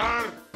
Yeter!